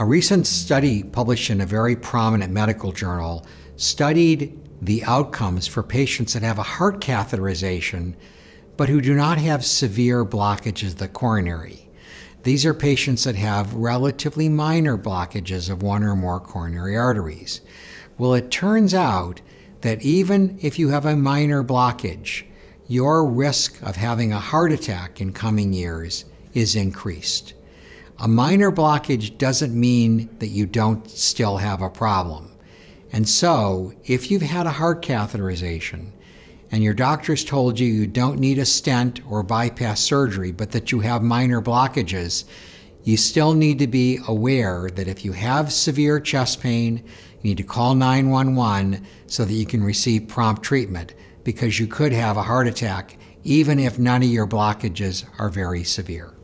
A recent study published in a very prominent medical journal studied the outcomes for patients that have a heart catheterization but who do not have severe blockages of the coronary. These are patients that have relatively minor blockages of one or more coronary arteries. Well, it turns out that even if you have a minor blockage, your risk of having a heart attack in coming years is increased. A minor blockage doesn't mean that you don't still have a problem. And so, if you've had a heart catheterization and your doctor's told you you don't need a stent or bypass surgery, but that you have minor blockages, you still need to be aware that if you have severe chest pain, you need to call 911 so that you can receive prompt treatment because you could have a heart attack even if none of your blockages are very severe.